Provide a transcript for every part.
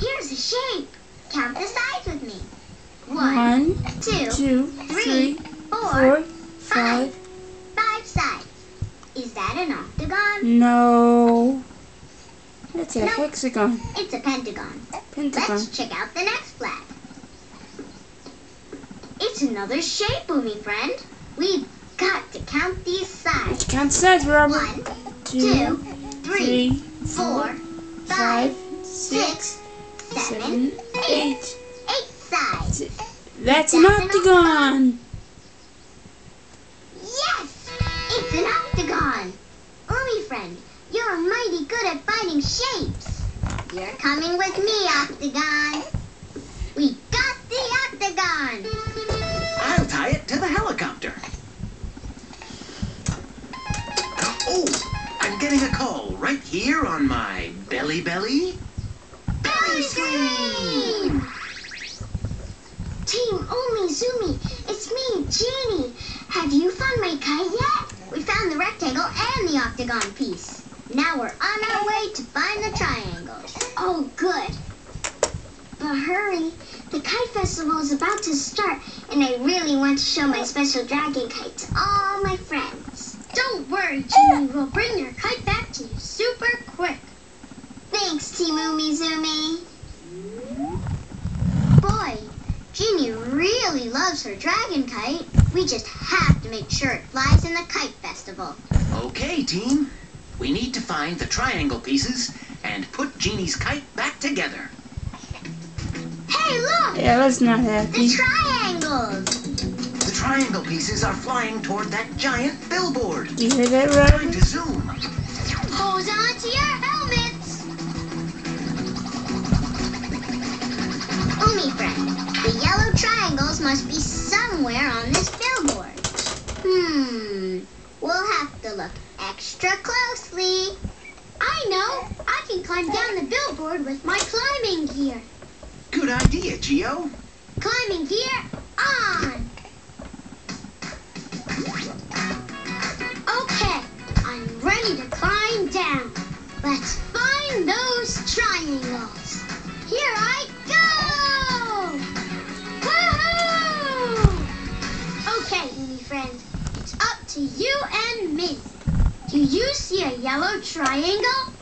Here's a shape. Count the sides with me. One, One, two, two, three, three, four, four, five. five sides. Is that an octagon? No. That's a No. hexagon. It's a pentagon. Pentagon. Let's check out the next flag. It's another shape, Umi friend. We've got to count these sides. Count sides, Robert. One, Two, two, three, three, four, five, six, seven, seven, eight. eight sides. That's an That's an octagon. Yes! It's an octagon! Umi friend, you're mighty good at finding shapes. You're coming with me, Octagon. We got the octagon! I'll tie it to the helicopter. Oh, I'm getting a call right here on my belly belly. Scream! Team Umizoomi, it's me, Jeannie. Have you found my kite yet? We found the rectangle and the octagon piece. Now we're on our way to find the triangles. Oh, good. But hurry, the kite festival is about to start, and I really want to show my special dragon kite to all my friends. Don't worry, Jeannie. We'll bring your kite back to you super quick. Thanks, Team Umizoomi. Boy, Jeannie really loves her dragon kite. We just have to make sure it flies in the kite festival. Okay, team. We need to find the triangle pieces and put Jeannie's kite back together. Hey, look! Yeah, that's not The happy. triangles! The triangle pieces are flying toward that giant billboard. You hear that, Time to zoom. Hold on to your helmets! Yellow triangles must be somewhere on this billboard. Hmm, we'll have to look extra closely. I know! I can climb down the billboard with my climbing gear. Good idea, Geo. Climbing gear on! Okay, I'm ready to climb down. Let's find those triangles. Here I go! You and me. Do you see a yellow triangle?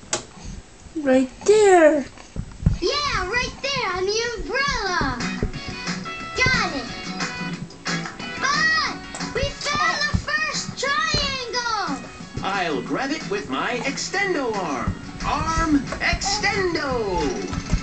Right there. Yeah, right there on the umbrella. Got it. But we found the first triangle. I'll grab it with my extendo arm. Arm extendo.